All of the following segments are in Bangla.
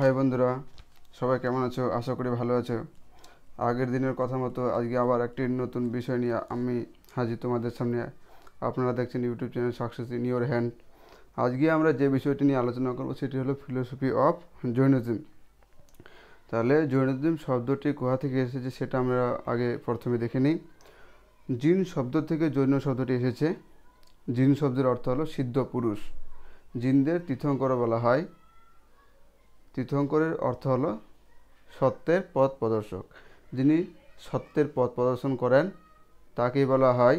হাই বন্ধুরা, সবাই কেমন আছো? আশা করি ভালো আছো। আগের দিনের কথা মতো আজকে আবার একটি নতুন বিষয় নিয়ে আমি হাজির তোমাদের সামনে। আপনারা দেখছেন YouTube channel success in your hand আজকে আমরা যে বিষয়টি নিয়ে আলোচনা করব সেটি হলো ফিলোসফি অফ জৈনজিম। তাহলে জৈনজিম শব্দটি কোথা থেকে এসেছে সেটা আমরা আগে প্রথমে দেখে নিই। জিন শব্দ থেকে জৈন শব্দটি এসেছে। জিন শব্দের অর্থ হলো সিদ্ধ পুরুষ। জিনদের তীর্থঙ্কর বলা হয়। তীর্থঙ্করের অর্থ হলো সত্যের পথ প্রদর্শক। যিনি সত্যের পথ প্রদর্শন করেন, তাকেই বলা হয়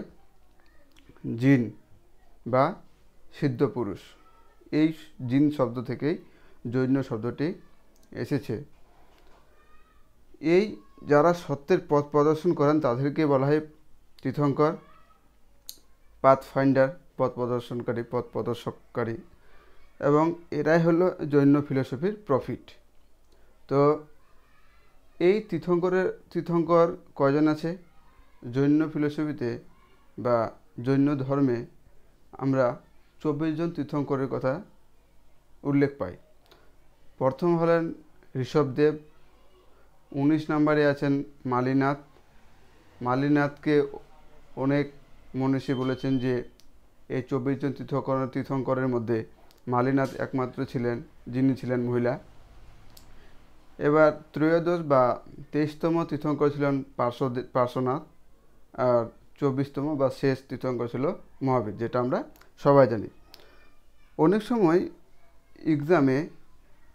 জিন বা সিদ্ধ পুরুষ। এই জিন শব্দ থেকেই জৈন শব্দটি এসেছে। এই যারা সত্যের পথ প্রদর্শন করেন তাদেরকে বলা হয় তীর্থঙ্কর পাথ ফাইন্ডার পথ প্রদর্শনকারী, পথ প্রদর্শককারী। এবং এরাই হলো জৈন ফিলোসফির প্রফিট। তো এই তীর্থঙ্করের, তীর্থঙ্কর কয়জন আছে? জৈন ফিলোসফিতে বা জৈন ধর্মে আমরা চব্বিশ জন তীর্থঙ্করের কথা উল্লেখ পাই। প্রথম হলেন ঋষভদেব, উনিশ নম্বরে আছেন মালিনাথ। মালিনাথকে অনেক মনীষী বলেছেন যে এই চব্বিশ জন তীর্থকর তীর্থঙ্করের মধ্যে মালিনাথ একমাত্র ছিলেন, যিনি ছিলেন মহিলা। এবার ত্রয়োদশ বা তেইশতম তীর্থঙ্কর ছিলেন পার্শ্ব পার্শ্বনাথ, আর চব্বিশতম বা শেষ তীর্থঙ্কর ছিল মহাবীর, যেটা আমরা সবাই জানি। অনেক সময় এক্সামে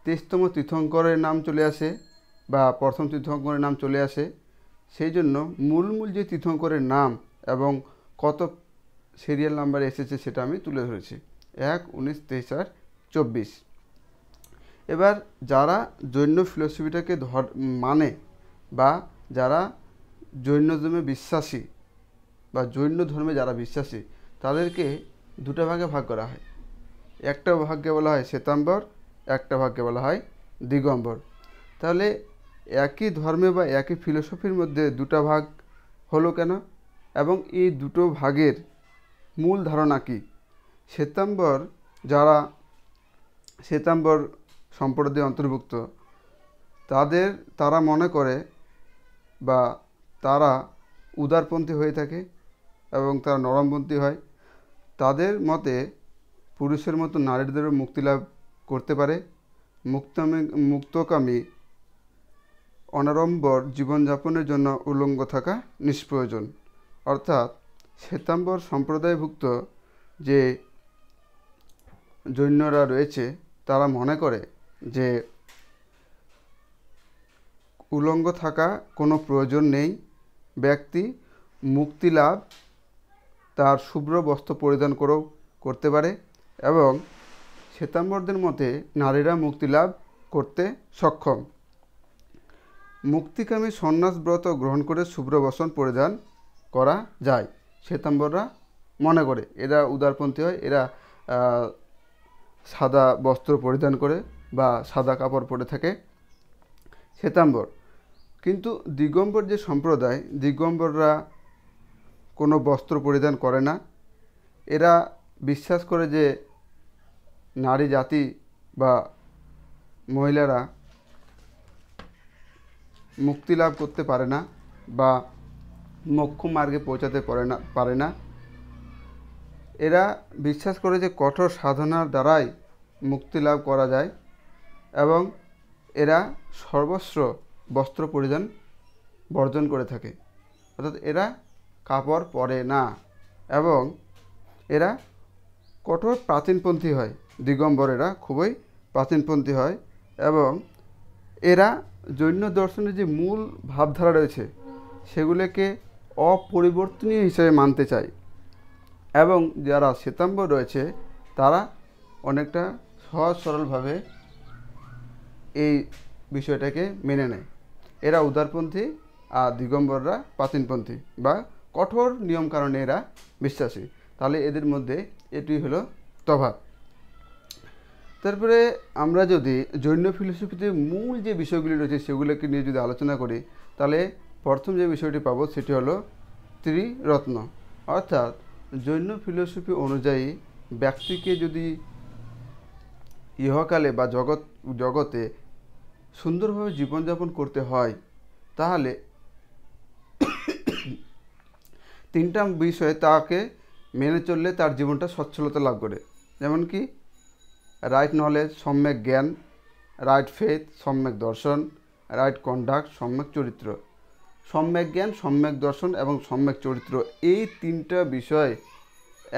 তেইশতম তীর্থঙ্করের নাম চলে আসে বা প্রথম তীর্থঙ্করের নাম চলে আসে। সেই জন্য মূল মূল যে তীর্থঙ্করের নাম এবং কত সিরিয়াল নাম্বার এসেছে সেটা আমি তুলে ধরেছি। এক, উনিশ, তেইশ আর চব্বিশ। এবার যারা জৈন ফিলোসফিটাকে ধর মানে বা যারা জৈন ধর্মে বিশ্বাসী বা জৈন ধর্মে যারা বিশ্বাসী, তাদেরকে দুটো ভাগে ভাগ করা হয়। একটা ভাগ্যে বলা হয় শ্বেতাম্বর, একটা ভাগ্যে বলা হয় দিগম্বর। তাহলে একই ধর্মে বা একই ফিলোসফির মধ্যে দুটো ভাগ হলো কেন? এবং এই দুটো ভাগের মূল ধারণা কী? শ্বেতাম্বর যারা শ্বেতাম্বর সম্প্রদায় অন্তর্ভুক্ত, তাদের, তারা মনে করে বা তারা উদারপন্থী হয়ে থাকে এবং তারা নরমপন্থী হয়। তাদের মতে পুরুষের মতো নারীদেরও মুক্তি লাভ করতে পারে। মুক্তামী, মুক্তকামী, অনাড়ম্বর জীবনযাপনের জন্য উলঙ্গ থাকা নিষ্প্রয়োজন। অর্থাৎ শ্বেতাম্বর সম্প্রদায়ভুক্ত যে জৈন্যরা রয়েছে, তারা মনে করে যে উলঙ্গ থাকা কোনো প্রয়োজন নেই। ব্যক্তি মুক্তি লাভ, তার শুভ্র বস্ত্র পরিধান করেও করতে পারে এবং শ্বেতাম্বরদের মতে নারীরা মুক্তি লাভ করতে সক্ষম। মুক্তিকামী সন্ন্যাস ব্রত গ্রহণ করে শুভ্র বসন পরিধান করা যায়, শ্বেতাম্বররা মনে করে। এরা উদারপন্থী হয়, এরা সাদা বস্ত্র পরিধান করে বা সাদা কাপড় পরে থাকে। শ্বেতাম্বর। কিন্তু দিগম্বর যে সম্প্রদায়, দিগম্বররা কোনো বস্ত্র পরিধান করে না। এরা বিশ্বাস করে যে নারী জাতি বা মহিলারা মুক্তি লাভ করতে পারে না বা মোক্ষ মার্গে পৌঁছাতে পারে না পারে না। এরা বিশ্বাস করে যে কঠোর সাধনার দ্বারাই মুক্তি লাভ করা যায় এবং এরা সর্বস্ব বস্ত্র পরিধান, বর্জন করে থাকে। অর্থাৎ এরা কাপড় পরে না এবং এরা কঠোর প্রাচীনপন্থী হয়। দিগম্বরেরা খুবই প্রাচীনপন্থী হয় এবং এরা জৈন দর্শনের যে মূল ভাবধারা রয়েছে, সেগুলোকে অপরিবর্তনীয় হিসেবে মানতে চায়। এবং যারা শ্বেতাম্বর রয়েছে, তারা অনেকটা সহজ সরলভাবে এই বিষয়টাকে মেনে নেয়। এরা উদারপন্থী আর দিগম্বররা প্রাচীনপন্থী বা কঠোর নিয়ম কারণে এরা বিশ্বাসী। তাহলে এদের মধ্যে এটি হলো তফাৎ। তারপরে আমরা যদি জৈন ফিলোসফিতে মূল যে বিষয়গুলি রয়েছে, সেগুলোকে নিয়ে যদি আলোচনা করি, তাহলে প্রথম যে বিষয়টি পাবো, সেটি হলো ত্রিরত্ন। অর্থাৎ জৈন ফিলোসফি অনুযায়ী ব্যক্তিকে যদি ইহকালে বা জগৎ, জগতে সুন্দরভাবে জীবনযাপন করতে হয়, তাহলে তিনটা বিষয়ে তাকে মেনে চললে তার জীবনটা সচ্ছলতা লাভ করে। যেমন কি রাইট নলেজ সম্যক জ্ঞান রাইট ফেথ সম্যক দর্শন রাইট কন্ডাক্ট সম্যক চরিত্র। সম্যক জ্ঞান, সম্যক দর্শন এবং সম্যক চরিত্র। এই তিনটা বিষয়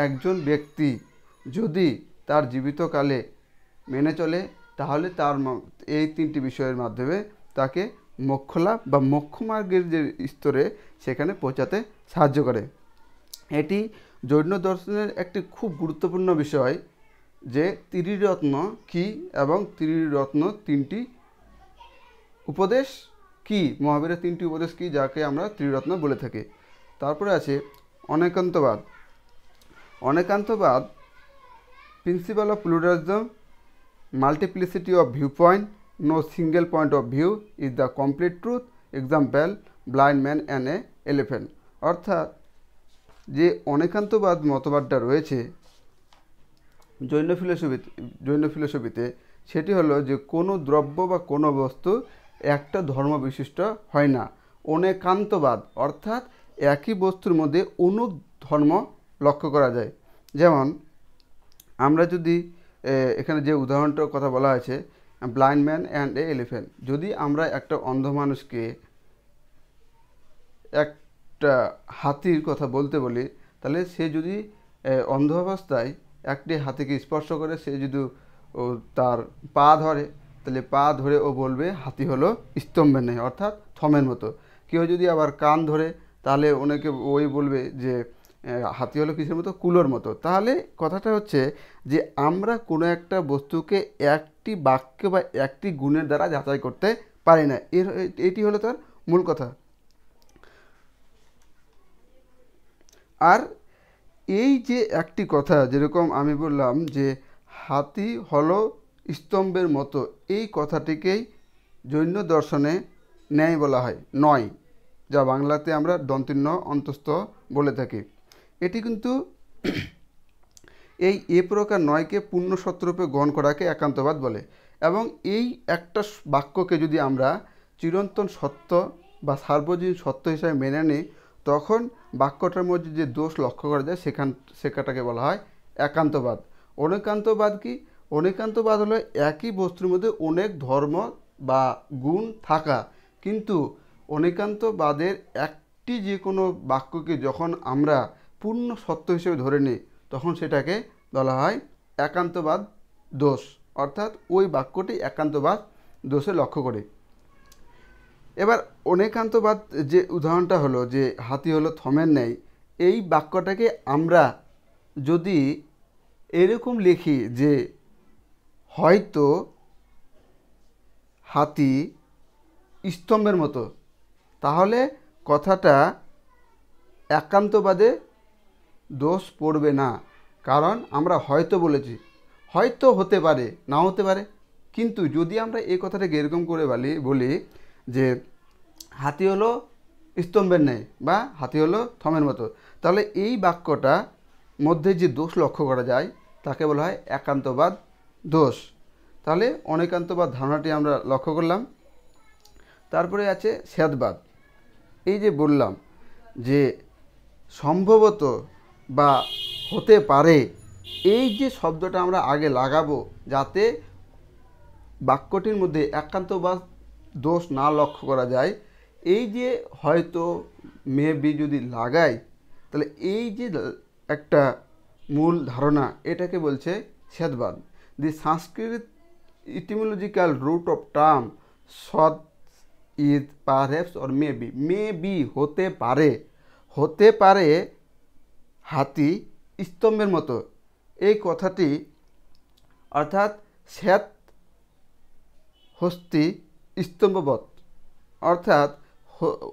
একজন ব্যক্তি যদি তার জীবিতকালে মেনে চলে, তাহলে তার এই তিনটি বিষয়ের মাধ্যমে তাকে মোক্ষলাভ বা মোক্ষমার্গের যে স্তরে সেখানে পৌঁছাতে সাহায্য করে। এটি জৈন দর্শনের একটি খুব গুরুত্বপূর্ণ বিষয় যে ত্রিরত্ন কি এবং ত্রিরত্ন তিনটি উপদেশ কি? মহাবীরের তিনটি উপদেশ কি যাকে আমরা ত্রিরত্ন বলে থাকি? তারপরে আছে Anekantavada. Anekantavada principle of pluralism multiplicity of view point no single point of view is the complete truth example blind man and a elephant অর্থাৎ যে অনেকান্তবাদ মতবাদটা রয়েছে, জৈন ফিলোসফিতে জৈন ফিলোসফিতে সেটি হলো যে কোনো দ্রব্য বা কোনো বস্তু একটা ধর্ম বিশিষ্ট হয় না। অনেকান্তবাদ, অর্থাৎ একই বস্তুর মধ্যে অনুক ধর্ম লক্ষ্য করা যায়। যেমন, আমরা যদি এখানে যে উদাহরণটার কথা বলা আছে blind man and a elephant যদি আমরা একটা অন্ধ মানুষকে একটা হাতির কথা বলতে বলি, তাহলে সে যদি অন্ধ অবস্থায় একটি হাতিকে স্পর্শ করে, সে যদি তার পা ধরে তাহলে পা ধরে ও বলবে, হাতি হলো স্তম্ভের নেই অর্থাৎ থমের মতো। কেউ যদি আবার কান ধরে, তাহলে অনেকে ওই বলবে যে হাতি হলো কিসের মতো? কুলোর মতো। তাহলে কথাটা হচ্ছে যে, আমরা কোনো একটা বস্তুকে একটি বাক্য বা একটি গুণের দ্বারা যাচাই করতে পারি না। এর, এটি হলো তার মূল কথা। আর এই যে একটি কথা, যেরকম আমি বললাম যে, হাতি হলো স্তম্ভের মতো। এই কথাটিকেই জৈন দর্শনে ন্যায় বলা হয়। নয়, যা বাংলাতে আমরা দন্তীর্ণ অন্তস্থ বলে থাকি। এটি কিন্তু এই এ প্রকার নয়কে পূর্ণ সত্যরূপে গ্রহণ করাকে একান্তবাদ বলে এবং এই একটা বাক্যকে যদি আমরা চিরন্তন সত্য বা সার্বজনীন সত্য হিসাবে মেনে নিই, তখন বাক্যটার মধ্যে যে দোষ লক্ষ্য করা যায়, সেখান সেটাকে বলা হয় একান্তবাদ। অনেকান্তবাদ কি? অনেকান্তবাদ হলো একই বস্তুর মধ্যে অনেক ধর্ম বা গুণ থাকা। কিন্তু অনেকান্তবাদের একটি যে কোনো বাক্যকে যখন আমরা পূর্ণ সত্য হিসেবে ধরে নিই, তখন সেটাকে বলা হয় একান্তবাদ দোষ। অর্থাৎ ওই বাক্যটি একান্তবাদ দোষে লক্ষ্য করে। এবার অনেকান্তবাদ যে উদাহরণটা হলো যে হাতি হলো থমের নেই এই বাক্যটাকে আমরা যদি এরকম লিখি যে হয়তো হাতি স্তম্ভের মতো। তাহলে কথাটা একান্তবাদে দোষ পড়বে না। কারণ আমরা হয়তো বলেছি, হয়তো হতে পারে না হতে পারে। কিন্তু যদি আমরা এই কথাটাকে এরকম করে বলি বলি যে হাতি হলো স্তম্ভের নেই বা হাতি হলো থমের মতো, তাহলে এই বাক্যটা মধ্যে যে দোষ লক্ষ্য করা যায়, তাকে বলা হয় একান্তবাদ দোষ। তাহলে অনেকান্তবাদ ধারণাটি আমরা লক্ষ্য করলাম। তারপরে আছে স্যাদবাদ এই যে বললাম যে সম্ভবত বা হতে পারে এই যে শব্দটা আমরা আগে লাগাবো যাতে বাক্যটির মধ্যে একান্ত বা দোষ না লক্ষ্য করা যায়, এই যে হয়তো মেবি যদি লাগাই, তাহলে এই যে একটা মূল ধারণা এটাকে বলছে সেদবাদ। The Sanskrit etymological root of term সৎ is perhaps or maybe maybe হতে পারে হতে পারে হাতি, স্তম্ভের মতো। এই কথাটি অর্থাৎ শ্বেত হস্তি, স্তম্ভবৎ। অর্থাৎ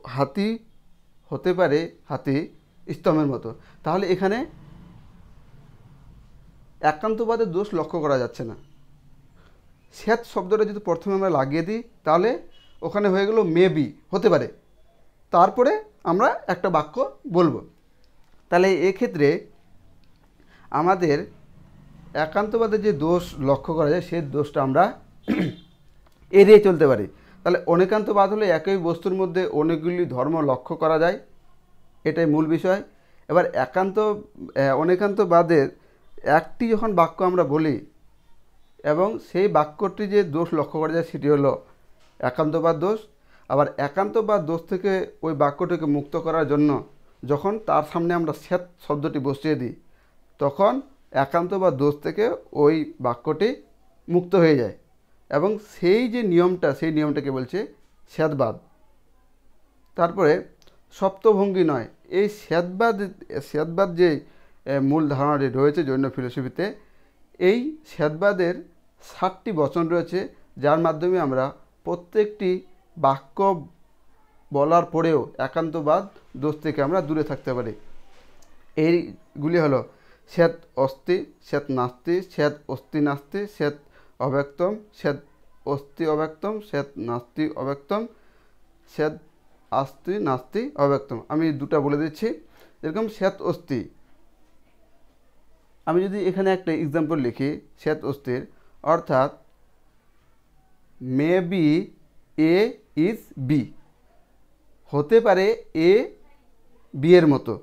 হাতি হতে পারে হাতি, স্তম্ভের মতো। তাহলে এখানে একান্তবাদের দোষ লক্ষ্য করা যাচ্ছে না। শ্বেত শব্দটা যদি প্রথমে আমরা লাগিয়ে দিই, তাহলে ওখানে হয়ে গেল মেবি হতে পারে। তারপরে আমরা একটা বাক্য বলব। তাহলে এক্ষেত্রে আমাদের একান্তবাদের যে দোষ লক্ষ্য করা যায়, সেই দোষটা আমরা এড়িয়ে চলতে পারি। তাহলে অনেকান্তবাদ হলে একই বস্তুর মধ্যে অনেকগুলি ধর্ম লক্ষ্য করা যায়, এটাই মূল বিষয়। এবার একান্ত অনেকান্তবাদের একটি যখন বাক্য আমরা বলি এবং সেই বাক্যটি যে দোষ লক্ষ্য করা যায় সেটি হলো একান্তবাদ দোষ। আবার একান্তবাদ দোষ থেকে ওই বাক্যটিকে মুক্ত করার জন্য যখন তার সামনে আমরা শ্বেত শব্দটি বসিয়ে দিই, তখন একান্ত বা দোষ থেকে ওই বাক্যটি মুক্ত হয়ে যায় এবং সেই যে নিয়মটা, সেই নিয়মটাকে বলছে শ্বেতবাদ। তারপরে সপ্তভঙ্গি নয়, এই শ্বেতবাদ শ্বেতবাদ যে মূল ধারণাটি রয়েছে জৈন ফিলোসফিতে, এই শ্বেতবাদের ষাটটি বচন রয়েছে, যার মাধ্যমে আমরা প্রত্যেকটি বাক্য বলার পরেও একান্তবাদ দোষ থেকে আমরা দূরে থাকতে পারি। এইগুলি হলো, শ্বেত অস্থি, শ্বেত নাস্তি, শ্বেত অস্থি নাস্তি, শ্বেত অব্যক্তম, শ্বেত অস্থি অব্যক্তম, শ্বেত নাস্তি অব্যক্তম, শ্বেত আস্তি নাস্তি অব্যক্তম। আমি দুটা বলে দিচ্ছি। এরকম শ্বেত অস্থি। আমি যদি এখানে একটা এক্সাম্পল লিখি, শ্বেত অস্থির অর্থাৎ may be A is B হতে পারে এ বি এর মতো।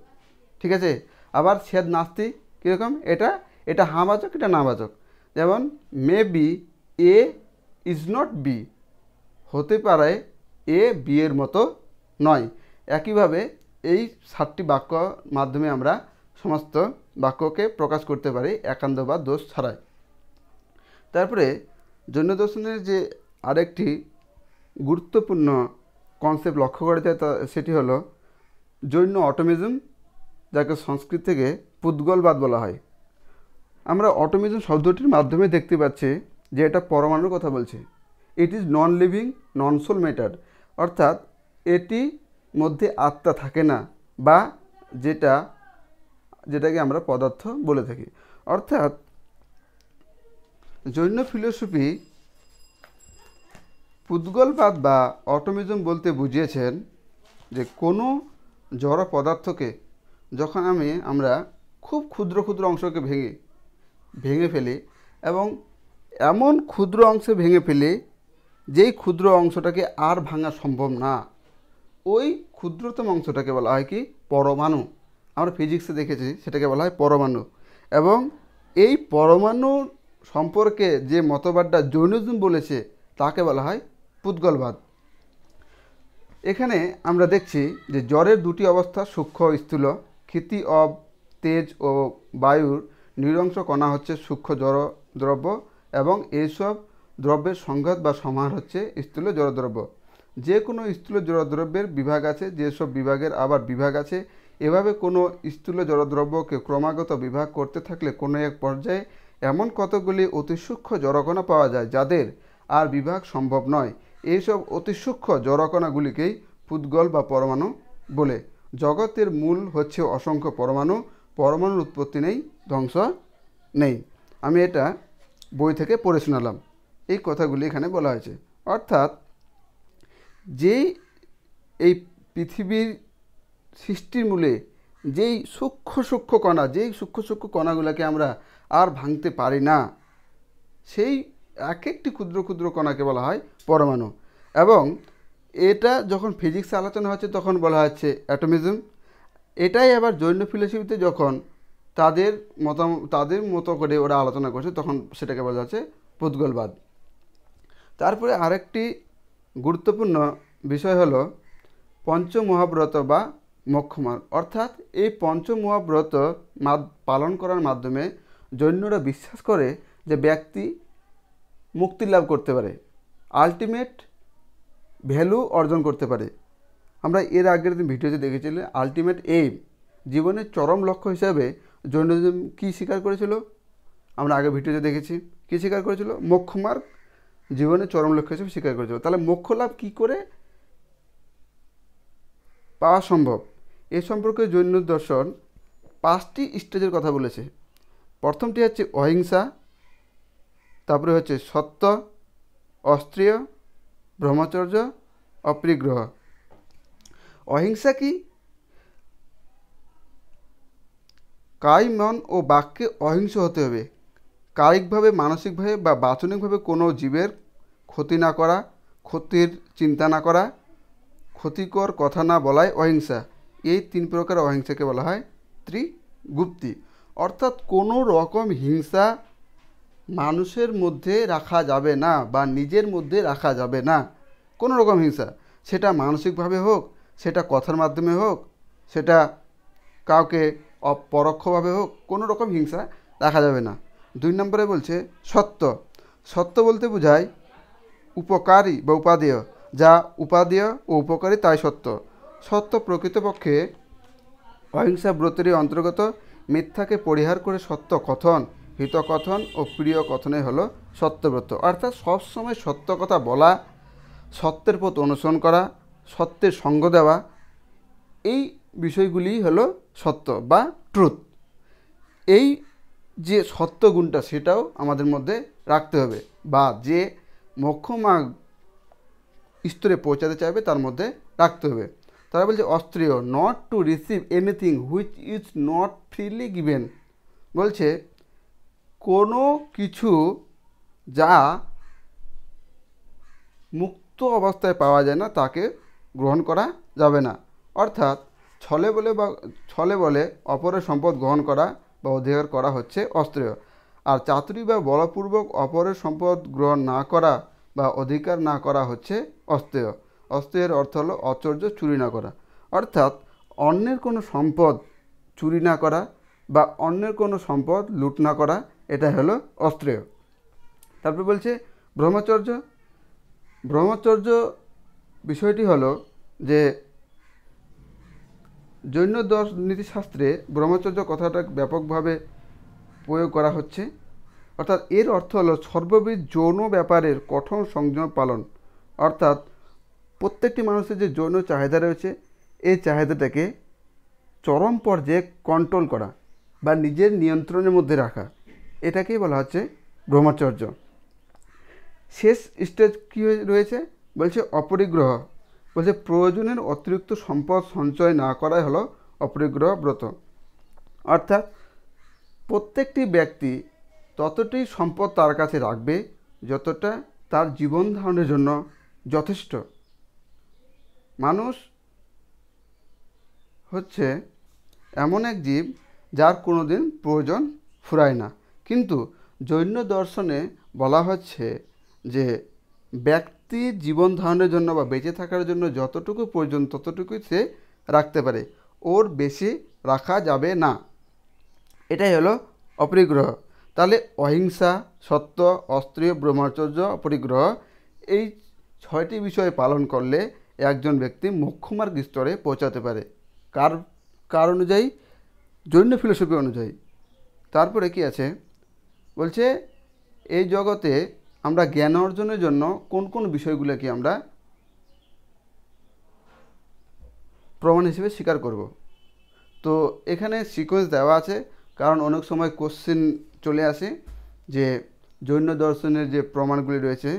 ঠিক আছে? আবার শ্বেত নাস্তি কীরকম? এটা এটা হাবাচক, এটা নাবাচক। যেমন may be A is not B হতে পারে এ বি এর মতো নয়। একইভাবে এই সাতটি বাক্য মাধ্যমে আমরা সমস্ত বাক্যকে প্রকাশ করতে পারি একান্ত বা দোষ ছাড়াই। তারপরে জৈন দর্শনের যে আরেকটি গুরুত্বপূর্ণ কনসেপ্ট লক্ষ্য করা যায় তা সেটি হলো জৈন অটোমিজম যাকে সংস্কৃত থেকে পুদ্গলবাদ বলা হয়। আমরা অটোমিজম শব্দটির মাধ্যমে দেখতে পাচ্ছি যে এটা পরমাণুর কথা বলছে। It is non living non soul matter অর্থাৎ এটি মধ্যে আত্মা থাকে না বা যেটা, যেটাকে আমরা পদার্থ বলে থাকি। অর্থাৎ জৈন ফিলোসফি পুদ্গলবাদ বা অটোমিজম বলতে বুঝিয়েছেন যে কোনো জড় পদার্থকে যখন আমি, আমরা খুব ক্ষুদ্র ক্ষুদ্র অংশকে ভেঙে ভেঙে ফেলি এবং এমন ক্ষুদ্র অংশে ভেঙে ফেলি যেই ক্ষুদ্র অংশটাকে আর ভাঙা সম্ভব না। ওই ক্ষুদ্রতম অংশটাকে বলা হয় কি? পরমাণু। আমরা ফিজিক্সে দেখেছি সেটাকে বলা হয় পরমাণু। এবং এই পরমাণু সম্পর্কে যে মতবাদটা জৈনিজম বলেছে, তাকে বলা হয় পুদ্গলবাদ। এখানে আমরা দেখছি যে জ্বরের দুটি অবস্থা, সূক্ষ্ম স্থূল। ক্ষিতি অব তেজ ও বায়ুর নিরংশ কণা হচ্ছে সূক্ষ্ম জড় দ্রব্য এবং এইসব দ্রব্যের সংঘাত বা সমাহার হচ্ছে স্থূল জড়দ্রব্য যে কোনো স্থূল জড়দ্রব্যের বিভাগ আছে যেসব বিভাগের আবার বিভাগ আছে। এভাবে কোনো স্থূল জড়দ্রব্যকে ক্রমাগত বিভাগ করতে থাকলে কোনো এক পর্যায়ে এমন কতগুলি অতি সূক্ষ্ম জড়কণা পাওয়া যায় যাদের আর বিভাগ সম্ভব নয়। এইসব অতি সূক্ষ্ম জড়কণাগুলিকেই পুদ্গল বা পরমাণু বলে। জগতের মূল হচ্ছে অসংখ্য পরমাণু, পরমাণুর উৎপত্তি নেই, ধ্বংস নেই। আমি এটা বই থেকে পড়ে শোনালাম। এই কথাগুলি এখানে বলা হয়েছে। অর্থাৎ যেই এই পৃথিবীর সৃষ্টির মূলে যেই সূক্ষ্ম সূক্ষ্ম কণা, যেই সূক্ষ্ম সূক্ষ্ম কণাগুলোকে আমরা আর ভাঙতে পারি না। সেই এক একটি ক্ষুদ্র ক্ষুদ্র কণাকে বলা হয় পরমাণু। এবং এটা যখন ফিজিক্সে আলোচনা হচ্ছে, তখন বলা হচ্ছে অ্যাটমিজম। এটাই আবার জৈন ফিলোসফিতে যখন তাদের মত তাদের মতো করে ওরা আলোচনা করছে, তখন সেটাকে বলা হচ্ছে পুদ্গলবাদ তারপরে আরেকটি গুরুত্বপূর্ণ বিষয় হলো পঞ্চমহাব্রত বা মোক্ষমার্গ। অর্থাৎ এই পঞ্চমহাব্রত পালন করার মাধ্যমে জৈনরা বিশ্বাস করে যে ব্যক্তি মুক্তি লাভ করতে পারে আলটিমেট ভ্যালু অর্জন করতে পারে। আমরা এর আগের দিন ভিডিওতে দেখেছিলাম আলটিমেট এইম জীবনের চরম লক্ষ্য হিসাবে জৈনজম কী স্বীকার করেছিল? আমরা আগে ভিডিওতে দেখেছি, কী স্বীকার করেছিল? মোক্ষমার্গ জীবনের চরম লক্ষ্য হিসেবে স্বীকার করেছিল। তাহলে মোক্ষ লাভ কী করে পাওয়া সম্ভব? এ সম্পর্কে জৈন দর্শন পাঁচটি স্টেজের কথা বলেছে। প্রথমটি হচ্ছে অহিংসা, তারপরে হচ্ছে সত্য, অস্ত্রীয়, ব্রহ্মচর্য অপরিগ্রহ অহিংসা কি? কায় মন ও বাক্যে অহিংস হতে হবে। কায়িকভাবে, মানসিকভাবে বা বাচনিকভাবে কোনো জীবের ক্ষতি না করা, ক্ষতির চিন্তা না করা, ক্ষতিকর কথা না বলাই অহিংসা। এই তিন প্রকার অহিংসাকে বলা হয় ত্রিগুপ্তি। অর্থাৎ কোনো রকম হিংসা মানুষের মধ্যে রাখা যাবে না বা নিজের মধ্যে রাখা যাবে না। কোনো রকম হিংসা। সেটা মানসিকভাবে হোক, সেটা কথার মাধ্যমে হোক, সেটা কাউকে পরোক্ষভাবে হোক, কোনো রকম হিংসা রাখা যাবে না। দুই নম্বরে বলছে সত্য। সত্য বলতে বোঝায় উপকারী বা উপাদেয়। যা উপাদেয় ও উপকারী তাই সত্য। সত্য প্রকৃতপক্ষে অহিংসা ব্রতেরই অন্তর্গত মিথ্যাকে পরিহার করে সত্য কথন, হিতকথন ও প্রিয় কথনে হলো সত্যব্রত। অর্থাৎ সবসময় সত্য কথা বলা, সত্যের পথ অনুসরণ করা, সত্যের সঙ্গ দেওয়া, এই বিষয়গুলি হলো সত্য বা ট্রুথ এই যে সত্য গুণটা সেটাও আমাদের মধ্যে রাখতে হবে বা যে মক্ষমাগ স্তরে পৌঁছাতে চাইবে তার মধ্যে রাখতে হবে। তারা বলছে অস্ত্রীয় not to receive anything which is not freely given বলছে, কোনো কিছু যা মুক্ত অবস্থায় পাওয়া যায় না, তাকে গ্রহণ করা যাবে না। অর্থাৎ ছলে বলে বা, ছলে বলে অপরের সম্পদ গ্রহণ করা বা অধিকার করা হচ্ছে অস্ত্রীয়। আর চাতুরি বা বলপূর্বক অপরের সম্পদ গ্রহণ না করা বা অধিকার না করা হচ্ছে অস্ত্রেয়। অস্ত্রের অর্থ হলো অচর্য, চুরি না করা। অর্থাৎ অন্যের কোনো সম্পদ চুরি না করা বা অন্যের কোনো সম্পদ লুট না করা, এটা হলো অস্ত্রেয়। তারপর বলছে ব্রহ্মচর্য। ব্রহ্মচর্য বিষয়টি হলো যে জৈন দশ নীতিশাস্ত্রে ব্রহ্মচর্য কথাটা ব্যাপকভাবে প্রয়োগ করা হচ্ছে। অর্থাৎ এর অর্থ হলো সর্ববিধ যৌন ব্যাপারের কঠোর সংযম পালন। অর্থাৎ প্রত্যেকটি মানুষের যে যৌন চাহিদা রয়েছে, এই চাহিদাটাকে চরম পর্যায়ে কন্ট্রোল করা বা নিজের নিয়ন্ত্রণের মধ্যে রাখা, এটাকেই বলা হচ্ছে ব্রহ্মচর্য। শেষ স্টেজ কী রয়েছে? বলছে অপরিগ্রহ। বলছে প্রয়োজনের অতিরিক্ত সম্পদ সঞ্চয় না করাই হলো অপরিগ্রহ ব্রত। অর্থাৎ প্রত্যেকটি ব্যক্তি ততটাই সম্পদ তার কাছে রাখবে যতটা তার জীবন ধারণের জন্য যথেষ্ট। মানুষ হচ্ছে এমন এক জীব যার কোনো দিন প্রয়োজন ফুরায় না। কিন্তু জৈন দর্শনে বলা হচ্ছে যে ব্যক্তির জীবন ধারণের জন্য বা বেঁচে থাকার জন্য যতটুকু প্রয়োজন ততটুকুই সে রাখতে পারে। ওর বেশি রাখা যাবে না। এটাই হলো অপরিগ্রহ। তাহলে অহিংসা, সত্য, অস্ত্রীয়, ব্রহ্মচর্য, অপরিগ্রহ এই ছয়টি বিষয় পালন করলে একজন ব্যক্তি মোক্ষমার্গ স্তরে পৌঁছাতে পারে। কার কার অনুযায়ী? জৈন ফিলোসফি অনুযায়ী। তারপরে কি আছে? বলছে, এই জগতে আমরা জ্ঞান অর্জনের জন্য কোন কোন বিষয়গুলোকে আমরা প্রমাণ হিসেবে স্বীকার করব? তো এখানে সিকোয়েন্স দেওয়া আছে, কারণ অনেক সময় কোশ্চেন চলে আসে যে জৈন দর্শনের যে প্রমাণগুলি রয়েছে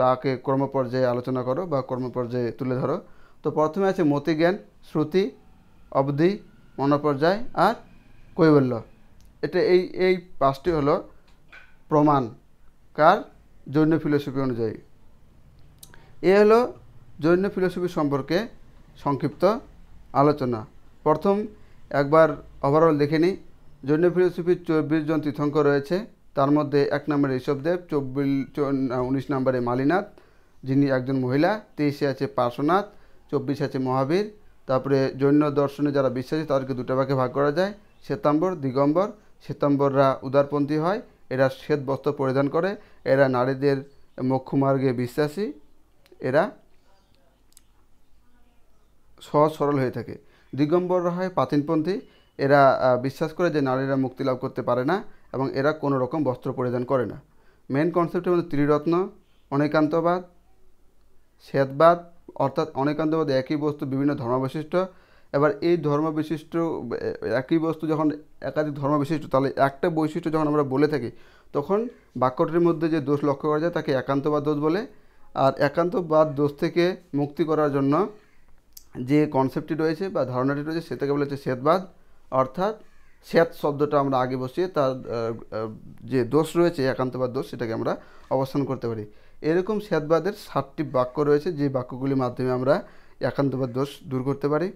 তাকে কর্মপর্যায়ে আলোচনা করো বা কর্মপর্যায়ে তুলে ধরো। তো প্রথমে আছে মতিজ্ঞান, শ্রুতি, অবধি, মনোপর্যায় আর কৈবল্য। এটা এই এই পাঁচটি হলো প্রমাণ কার জৈন ফিলোসফি অনুযায়ী। এ হলো জৈন ফিলোসফি সম্পর্কে সংক্ষিপ্ত আলোচনা। প্রথম একবার ওভারঅল দেখে নিই জৈন ফিলোসফির চব্বিশ জন তীর্থঙ্কর রয়েছে। তার মধ্যে এক নম্বরে ঋষভদেব চব্বিশ উনিশ নম্বরে মালিনাথ, যিনি একজন মহিলা, তেইশে আছে পার্শ্বনাথ, চব্বিশে আছে মহাবীর। তারপরে জৈন দর্শনে যারা বিশ্বাসী, তাদেরকে দুটো ভাগে ভাগ করা যায়। শ্বেতাম্বর, দিগম্বর, শ্বেতাম্বররা উদারপন্থী হয়, এরা শ্বেত বস্ত্র পরিধান করে, এরা নারীদের মোক্ষমার্গে বিশ্বাসী, এরা সহজ সরল হয়ে থাকে। দিগম্বররা হয় পাতিনপন্থী, এরা বিশ্বাস করে যে নারীরা মুক্তি লাভ করতে পারে না এবং এরা কোনো রকম বস্ত্র পরিধান করে না। মেন কনসেপ্টের মধ্যে ত্রিরত্ন, অনেকান্তবাদ, শ্বেতবাদ, অর্থাৎ অনেকান্তবাদ একই বস্তু, বিভিন্ন ধর্মবিশিষ্ট এবার এই ধর্ম বিশিষ্ট একই বস্তু যখন একাধিক ধর্ম বিশিষ্ট তাহলে একটা বৈশিষ্ট্য যখন আমরা বলে থাকি, তখন বাক্যটির মধ্যে যে দোষ লক্ষ্য করা যায়, তাকে একান্তবাদ দোষ বলে। আর একান্তবাদ দোষ থেকে মুক্তি করার জন্য যে কনসেপ্টটি রয়েছে বা ধারণাটি রয়েছে, সেটাকে বলা হচ্ছে শ্বেতবাদ, অর্থাৎ শ্বেত শব্দটা আমরা আগে বসিয়ে তার যে দোষ রয়েছে, একান্তবাদ দোষ, সেটাকে আমরা অবস্থান করতে পারি। এরকম স্যাদবাদের ষাটটি বাক্য রয়েছে, যে বাক্যগুলির মাধ্যমে আমরা একান্তবাদ দোষ দূর করতে পারি।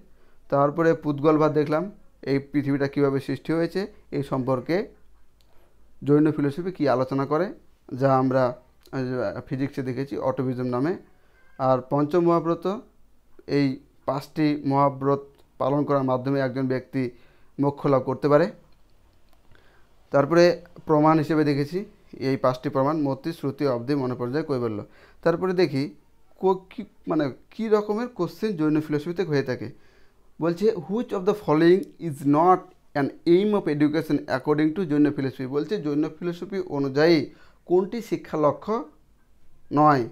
তারপরে পুদ্গলবাদ দেখলাম, এই পৃথিবীটা কীভাবে সৃষ্টি হয়েছে, এই সম্পর্কে জৈন ফিলোসফি কী আলোচনা করে, যা আমরা ফিজিক্সে দেখেছি অটোভিজম নামে। আর পঞ্চম মহাব্রত, এই পাঁচটি মহাব্রত পালন করার মাধ্যমে একজন ব্যক্তি মোক্ষ লাভ করতে পারে। তারপরে প্রমাণ হিসেবে দেখেছি, এই পাঁচটি প্রমাণ মতি শ্রুতি, অবধি মনে পর্যায়ে কৈবল্য। তারপরে দেখি মানে কী রকমের কোশ্চেন জৈন ফিলোসফিতে হয়ে থাকে। বলছে which of the following is not an aim of education according to Jain philosophy বলছে, জৈন ফিলোসফি অনুযায়ী কোনটি শিক্ষা লক্ষ্য নয়?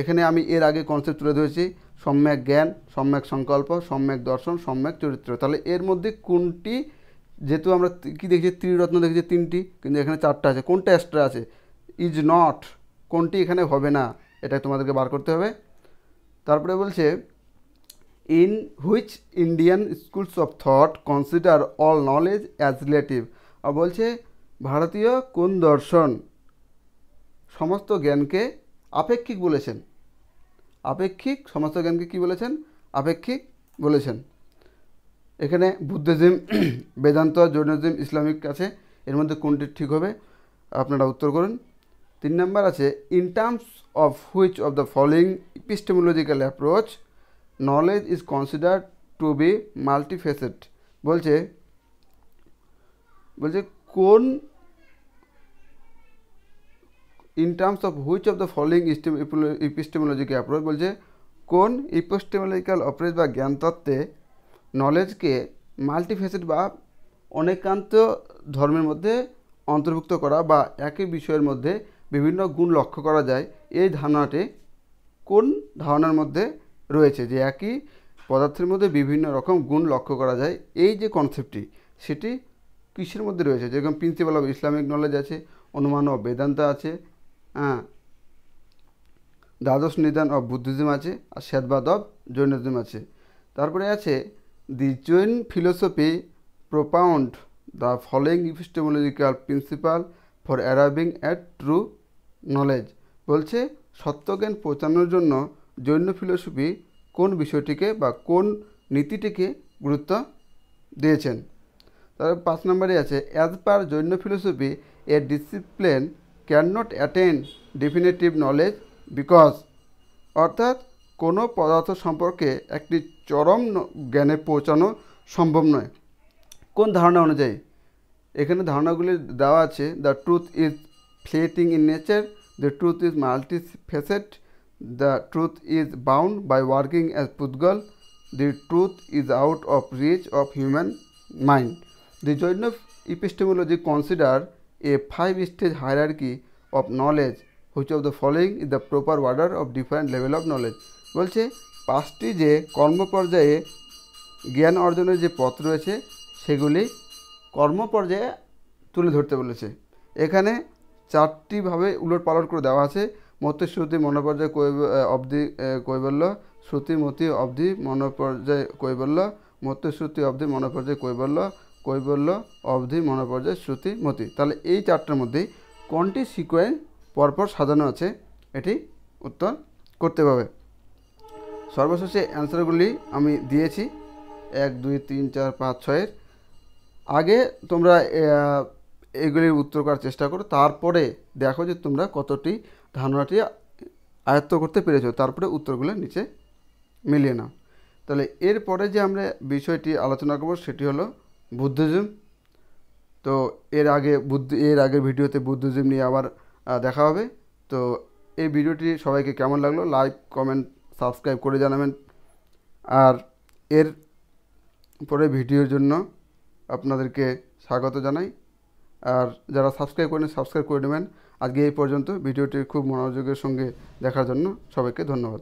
এখানে আমি এর আগে কনসেপ্ট তুলে ধরেছি সম্যক জ্ঞান, সম্যক সংকল্প, সম্যক দর্শন, সম্যক চরিত্র। তাহলে এর মধ্যে কোনটি, যেহেতু আমরা কী দেখেছি? ত্রিরত্ন দেখেছি, তিনটি। কিন্তু এখানে চারটা আছে। কোনটা এক্সট্রা আছে? ইজ নট কোনটি এখানে হবে না? এটা তোমাদেরকে বার করতে হবে। তারপরে বলছে in which Indian schools of thought consider all knowledge as relative আর বলছে, ভারতীয় কোন দর্শন সমস্ত জ্ঞানকে আপেক্ষিক বলেছেন? আপেক্ষিক, সমস্ত জ্ঞানকে কী বলেছেন? আপেক্ষিক বলেছেন। এখানে বুদ্ধিজম, বেদান্ত, জৈনিজম, ইসলামিক আছে। এর মধ্যে কোনটি ঠিক হবে? আপনারা উত্তর করুন। তিন নম্বর আছে in terms of which of the following epistemological approach knowledge is consider to be multifaceted বলছে বলছে কোন in terms of which of the following epistemological approach বলছে, কোন ইপিস্টেমোলজিক্যাল অ্যাপ্রোচ বা জ্ঞানতত্ত্বে নলেজকে মাল্টিফেসেড বা অনেকান্ত ধর্মের মধ্যে অন্তর্ভুক্ত করা বা একই বিষয়ের মধ্যে বিভিন্ন গুণ লক্ষ্য করা যায়, এই ধারণাটি কোন ধারণার মধ্যে রয়েছে যে একই পদার্থের মধ্যে বিভিন্ন রকম গুণ লক্ষ্য করা যায়, এই যে কনসেপ্টটি সেটি কিসের মধ্যে রয়েছে? যেরকম প্রিন্সিপাল অফ ইসলামিক নলেজ আছে, অনুমান অফ বেদান্ত আছে দ্বাদশ নিদান অফ বুদ্ধিজম আছে আর শ্বেতবাদ অফ জৈনিজম আছে। তারপরে আছে the Jain philosophy propound the following epistemological principle for arriving at true knowledge বলছে, সত্যজ্ঞান পৌঁছানোর জন্য জৈন ফিলোসফি কোন বিষয়টিকে বা কোন নীতিটিকে গুরুত্ব দিয়েছেন? তারপর পাঁচ নম্বরে আছে as per Jain philosophy a discipline cannot attend definitive knowledge because অর্থাৎ, কোনো পদার্থ সম্পর্কে একটি চরম জ্ঞানে পৌঁছানো সম্ভব নয়। কোন ধারণা অনুযায়ী? এখানে ধারণাগুলি দেওয়া আছে the truth is fleeting in nature the truth is multi facet the truth is bound by working as পুদ্গল the truth is out of reach of human mind the Jain epistemology consider a five stage hierarchy of knowledge which of the following is the proper order of different level of knowledge বলছে, পাঁচটি যে কর্মপর্যায়ে জ্ঞান অর্জনের যে পথ রয়েছে, সেগুলি কর্মপর্যায়ে তুলে ধরতে বলেছে। এখানে চারটিভাবে উলট পালট করে দেওয়া আছে। মতে শ্রুতি, মনোপর্যায় অবধি কৈবল্য। শ্রুতি, মতি, অবধি, মনোপর্যায়, কৈবল্য। মতে শ্রুতি, অবধি, মনোপর্যায়, কৈবল্য। কৈবল্য, অবধি, মনোপর্যায়, শ্রুতি, মতি। তাহলে এই চারটার মধ্যেই কোনটি সিকোয়েন্স পরপর সাজানো আছে? এটি উত্তর করতে পারবে। সর্বশেষে অ্যান্সারগুলি আমি দিয়েছি। এক, দুই, তিন, চার, পাঁচ, ছয়ের। আগে তোমরা এগুলির উত্তর করার চেষ্টা করো। তারপরে দেখো যে তোমরা কতটি ধারণাটি আয়ত্ত করতে পেরেছ। তারপরে উত্তরগুলো নিচে মিলিয়ে নাও। তাহলে এরপরে যে আমরা বিষয়টি আলোচনা করব সেটি হলো বুদ্ধিজম। তো এর আগে বুদ্ধ, এর আগের ভিডিওতে বুদ্ধিজম নিয়ে আবার দেখা হবে। তো এই ভিডিওটি সবাইকে কেমন লাগল? লাইক কমেন্ট সাবস্ক্রাইব করে জানাবেন। আর এর পরে ভিডিওর জন্য আপনাদেরকে স্বাগত জানাই। আর যারা সাবস্ক্রাইব করেন সাবস্ক্রাইব করে নেবেন। আজকে এই পর্যন্ত। ভিডিওটি খুব মনোযোগের সঙ্গে দেখার জন্য সবাইকে ধন্যবাদ।